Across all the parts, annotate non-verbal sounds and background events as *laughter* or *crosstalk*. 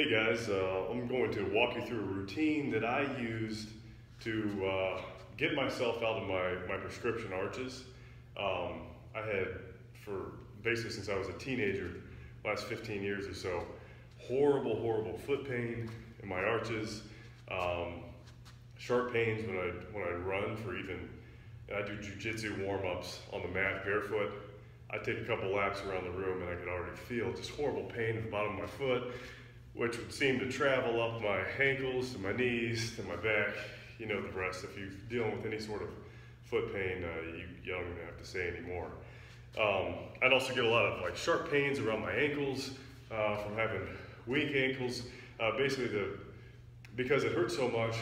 Hey guys, uh, I'm going to walk you through a routine that I used to uh, get myself out of my, my prescription arches. Um, I had, for basically since I was a teenager, last 15 years or so, horrible, horrible foot pain in my arches, um, sharp pains when I, when I run for even, and I do jujitsu warm-ups on the mat barefoot. I take a couple laps around the room and I could already feel just horrible pain at the bottom of my foot which would seem to travel up my ankles to my knees to my back. You know the rest. If you're dealing with any sort of foot pain, uh, you, you, don't even have to say anymore. Um, I'd also get a lot of like sharp pains around my ankles uh, from having weak ankles. Uh, basically, the because it hurt so much,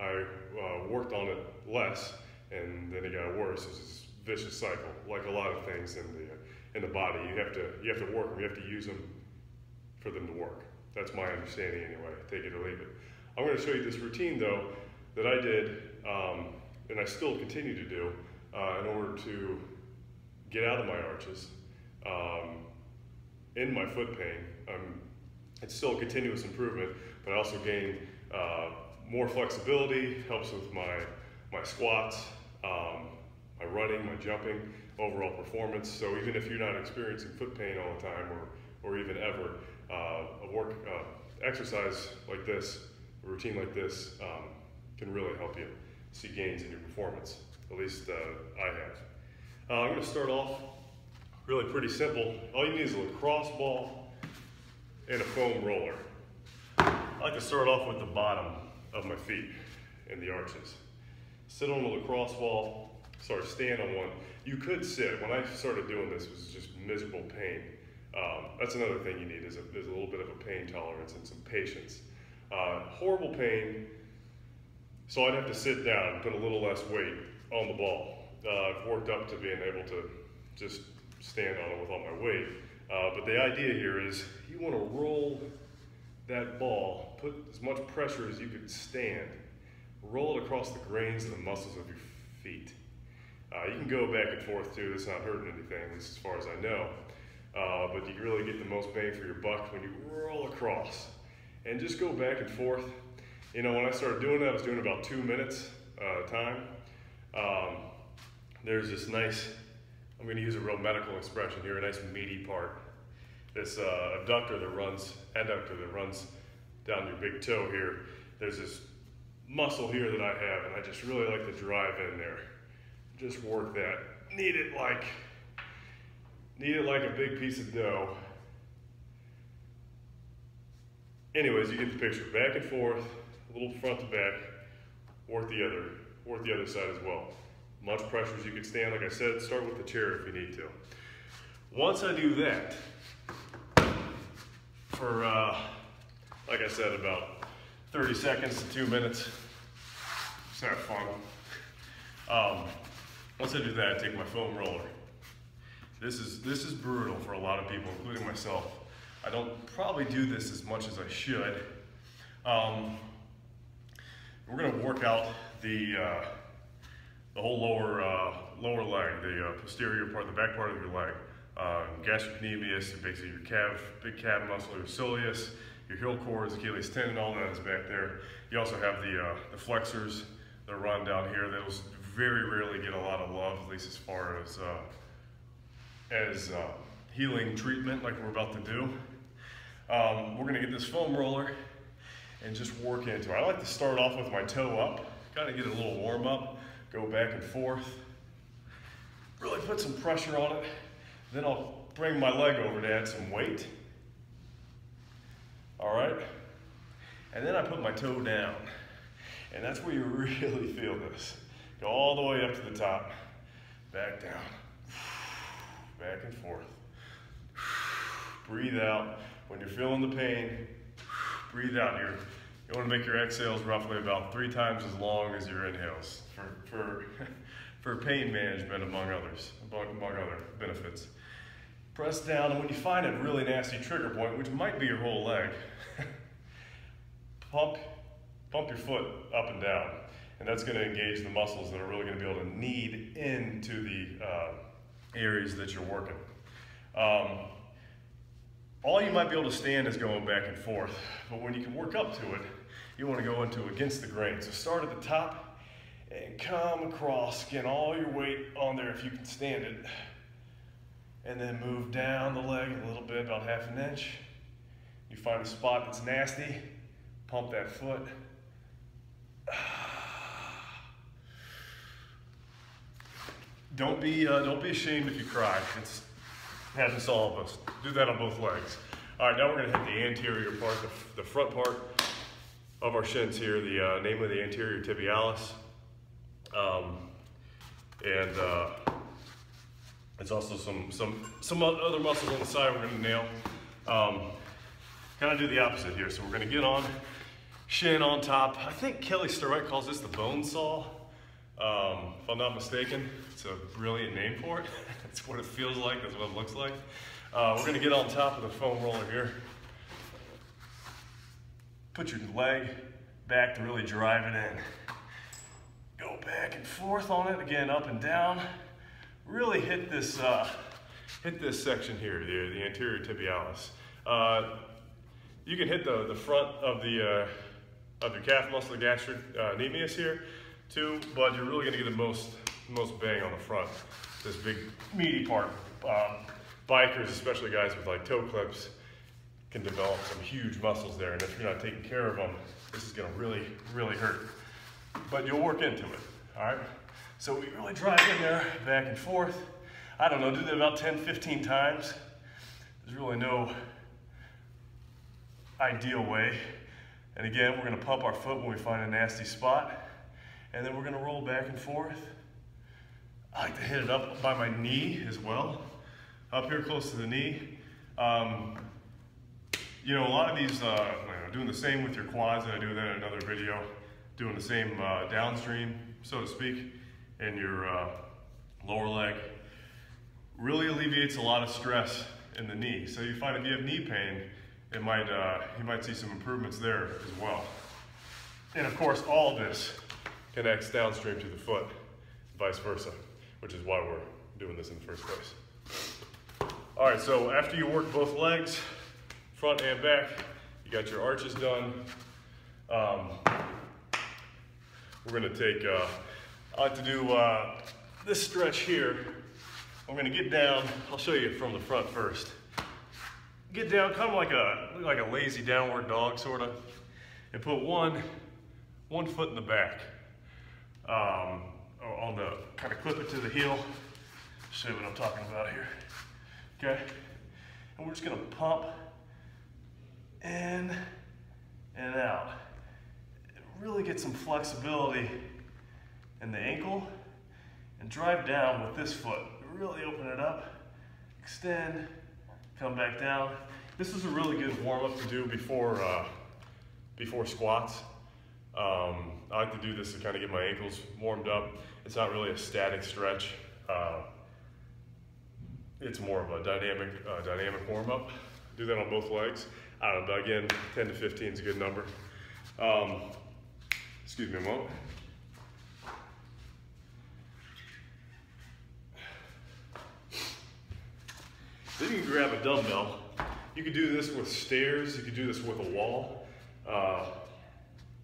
I uh, worked on it less, and then it got worse. It's this vicious cycle, like a lot of things in the in the body. You have to you have to work them. You have to use them for them to work. That's my understanding anyway, take it or leave it. I'm gonna show you this routine though that I did um, and I still continue to do uh, in order to get out of my arches um, in my foot pain. Um, it's still a continuous improvement, but I also gain uh, more flexibility, helps with my, my squats, um, my running, my jumping, overall performance. So even if you're not experiencing foot pain all the time or, or even ever, uh, a work uh, exercise like this, a routine like this, um, can really help you see gains in your performance. At least uh, I have. Uh, I'm going to start off really pretty simple. All you need is a lacrosse ball and a foam roller. I like to start off with the bottom of my feet and the arches. Sit on the lacrosse ball, sort of stand on one. You could sit. When I started doing this, it was just miserable pain. Um, that's another thing you need is a, is a little bit of a pain tolerance and some patience. Uh, horrible pain, so I'd have to sit down and put a little less weight on the ball. Uh, I've worked up to being able to just stand on it with all my weight. Uh, but the idea here is you want to roll that ball, put as much pressure as you could stand, roll it across the grains of the muscles of your feet. Uh, you can go back and forth too, it's not hurting anything, at least as far as I know. Uh, but you really get the most bang for your buck when you roll across. And just go back and forth. You know, when I started doing that, I was doing about two minutes uh, time. Um, there's this nice, I'm going to use a real medical expression here, a nice meaty part. This uh, adductor that runs, adductor that runs down your big toe here. There's this muscle here that I have, and I just really like to drive in there. Just work that. Knead it like Knead it like a big piece of dough. Anyways, you get the picture. Back and forth, a little front to back, work the other, work the other side as well. Much pressure as you can stand. Like I said, start with the chair if you need to. Once I do that, for, uh, like I said, about 30 seconds to two minutes, just have fun. Um, once I do that, I take my foam roller this is, this is brutal for a lot of people, including myself. I don't probably do this as much as I should. Um, we're gonna work out the, uh, the whole lower, uh, lower leg, the uh, posterior part, the back part of your leg. Uh, gastrocnemius, basically your calf, big calf muscle, your soleus, your heel cords, Achilles tendon, all that is back there. You also have the, uh, the flexors that run down here. Those very rarely get a lot of love, at least as far as uh, as uh, healing treatment like we're about to do. Um, we're gonna get this foam roller and just work into it. I like to start off with my toe up, kind of get a little warm up, go back and forth, really put some pressure on it. Then I'll bring my leg over to add some weight. All right? And then I put my toe down. And that's where you *laughs* really feel this. Go all the way up to the top, back down back and forth. Breathe out. When you're feeling the pain, breathe out. You're, you want to make your exhales roughly about three times as long as your inhales for, for, *laughs* for pain management, among others, among, among other benefits. Press down, and when you find a really nasty trigger point, which might be your whole leg, *laughs* pump, pump your foot up and down. And that's going to engage the muscles that are really going to be able to knead into the uh, areas that you're working. Um, all you might be able to stand is going back and forth. But when you can work up to it, you want to go into against the grain. So start at the top and come across, get all your weight on there if you can stand it. And then move down the leg a little bit, about half an inch. You find a spot that's nasty, pump that foot. Don't be, uh, don't be ashamed if you cry. It's happens to all of us. Do that on both legs. All right, now we're gonna hit the anterior part, the, the front part of our shins here, the uh, namely the anterior tibialis. Um, and uh, also some, some, some other muscles on the side we're gonna nail. Um, kind of do the opposite here. So we're gonna get on, shin on top. I think Kelly Starrett calls this the bone saw. Um, if I'm not mistaken, it's a brilliant name for it. *laughs* That's what it feels like, that's what it looks like. Uh, we're gonna get on top of the foam roller here. Put your leg back to really drive it in. Go back and forth on it, again, up and down. Really hit this, uh, hit this section here, the, the anterior tibialis. Uh, you can hit the, the front of the, uh, of your calf muscle, gastrocnemius here, too, but you're really gonna get the most, most bang on the front, this big meaty part. Um, bikers, especially guys with like toe clips, can develop some huge muscles there, and if you're not taking care of them, this is gonna really, really hurt. But you'll work into it, all right? So we really drive in there, back and forth. I don't know, do that about 10, 15 times. There's really no ideal way. And again, we're gonna pump our foot when we find a nasty spot and then we're gonna roll back and forth. I like to hit it up by my knee as well, up here close to the knee. Um, you know, a lot of these, uh, doing the same with your quads, and I do that in another video, doing the same uh, downstream, so to speak, in your uh, lower leg, really alleviates a lot of stress in the knee. So you find if you have knee pain, it might, uh, you might see some improvements there as well. And of course, all this connects downstream to the foot, vice versa, which is why we're doing this in the first place. All right, so after you work both legs, front and back, you got your arches done. Um, we're gonna take, uh, I like to do uh, this stretch here. I'm gonna get down, I'll show you from the front first. Get down, kind of like a, like a lazy downward dog, sort of, and put one, one foot in the back um, on the, kind of clip it to the heel. See what I'm talking about here. Okay? And we're just gonna pump in and out. Really get some flexibility in the ankle and drive down with this foot. Really open it up, extend, come back down. This is a really good warm up to do before, uh, before squats. Um, I like to do this to kind of get my ankles warmed up. It's not really a static stretch. Uh, it's more of a dynamic, uh, dynamic warm up. Do that on both legs. I don't know, but again, 10 to 15 is a good number. Um, excuse me a moment. Then you can grab a dumbbell. You could do this with stairs. You could do this with a wall. Uh,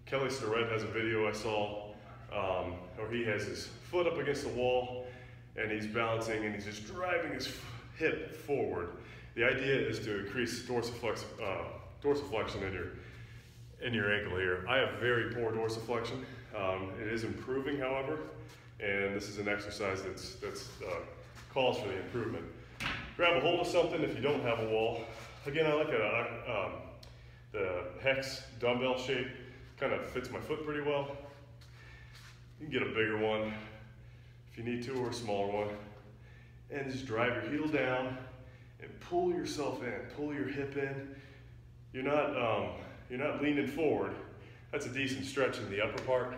Kelly Starrett has a video I saw um, where he has his foot up against the wall and he's balancing and he's just driving his hip forward. The idea is to increase dorsiflex, uh, dorsiflexion in your, in your ankle here. I have very poor dorsiflexion. Um, it is improving, however, and this is an exercise that's, that's uh, calls for the improvement. Grab a hold of something if you don't have a wall. Again, I like a, um, the hex dumbbell shape kind of fits my foot pretty well. You can get a bigger one if you need to, or a smaller one. And just drive your heel down and pull yourself in, pull your hip in. You're not, um, you're not leaning forward. That's a decent stretch in the upper part.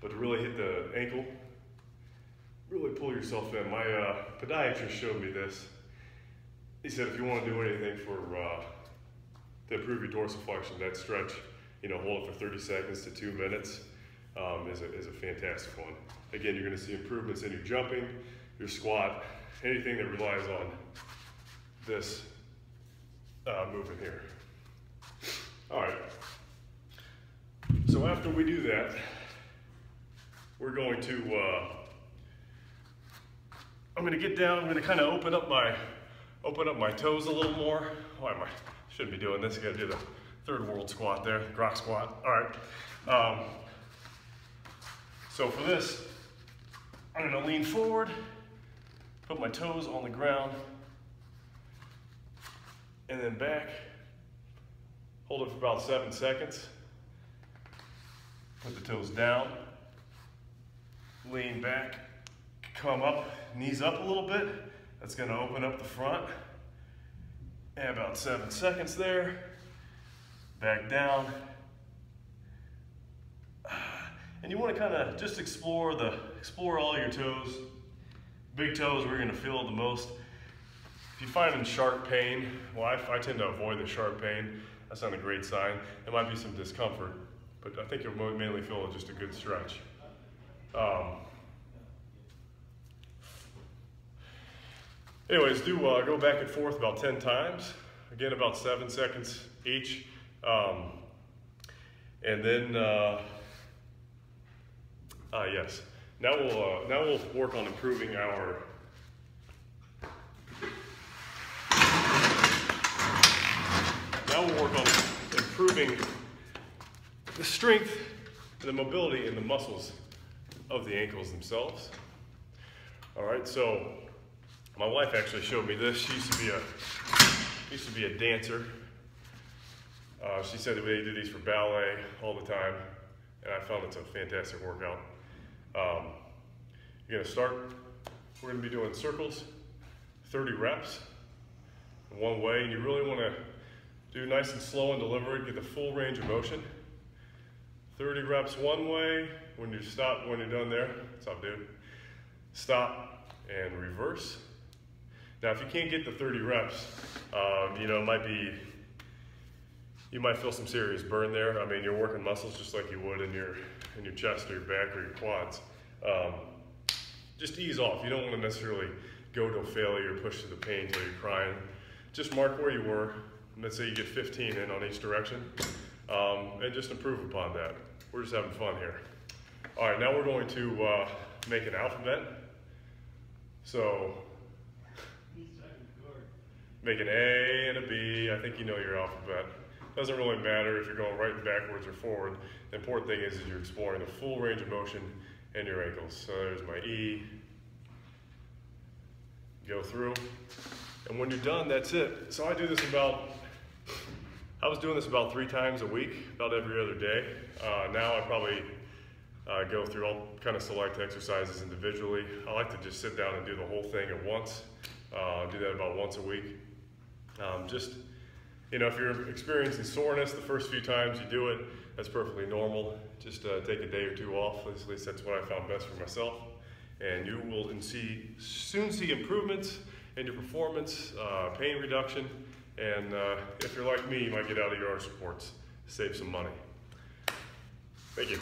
But to really hit the ankle, really pull yourself in. My uh, podiatrist showed me this. He said if you want to do anything for uh, to improve your dorsiflexion, that stretch you know, hold it for 30 seconds to two minutes um, is, a, is a fantastic one. Again, you're gonna see improvements in your jumping, your squat, anything that relies on this uh, moving here. All right. So after we do that, we're going to, uh, I'm gonna get down, I'm gonna kind of open up my, open up my toes a little more. Why am I, shouldn't be doing this, I gotta do the third world squat there, grok squat. All right. Um, so for this, I'm gonna lean forward, put my toes on the ground, and then back. Hold it for about seven seconds. Put the toes down, lean back, come up, knees up a little bit. That's gonna open up the front. And about seven seconds there. Back down, and you want to kind of just explore the explore all your toes. Big toes, we're going to feel the most. If you find in sharp pain, well, I, I tend to avoid the sharp pain. That's not a great sign. There might be some discomfort, but I think you'll mainly feel just a good stretch. Um, anyways, do uh, go back and forth about 10 times. Again, about seven seconds each. Um, and then uh, Ah, yes. Now we'll, uh, now we'll work on improving our Now we'll work on improving the strength and the mobility in the muscles of the ankles themselves. All right, so my wife actually showed me this. She used to be a used to be a dancer. Uh, she said that they do these for ballet all the time, and I found it's a fantastic workout. Um, you're gonna start, we're gonna be doing circles, 30 reps, one way, and you really wanna do nice and slow and deliver it, get the full range of motion. 30 reps one way, when you stop, when you're done there, stop dude, stop and reverse. Now if you can't get the 30 reps, um, you know, it might be, you might feel some serious burn there. I mean, you're working muscles just like you would in your in your chest or your back or your quads. Um, just ease off. You don't want to necessarily go to a failure, or push to the pain until you're crying. Just mark where you were. Let's say you get 15 in on each direction, um, and just improve upon that. We're just having fun here. All right, now we're going to uh, make an alphabet. So, make an A and a B. I think you know your alphabet. Doesn't really matter if you're going right backwards or forward. The important thing is, is you're exploring the full range of motion in your ankles. So there's my E. Go through. And when you're done, that's it. So I do this about, I was doing this about three times a week, about every other day. Uh, now I probably uh, go through all kind of select exercises individually. I like to just sit down and do the whole thing at once. Uh, do that about once a week. Um, just you know, if you're experiencing soreness the first few times you do it, that's perfectly normal. Just uh, take a day or two off. At least that's what I found best for myself. And you will see, soon see improvements in your performance, uh, pain reduction, and uh, if you're like me, you might get out of your arch supports, save some money. Thank you.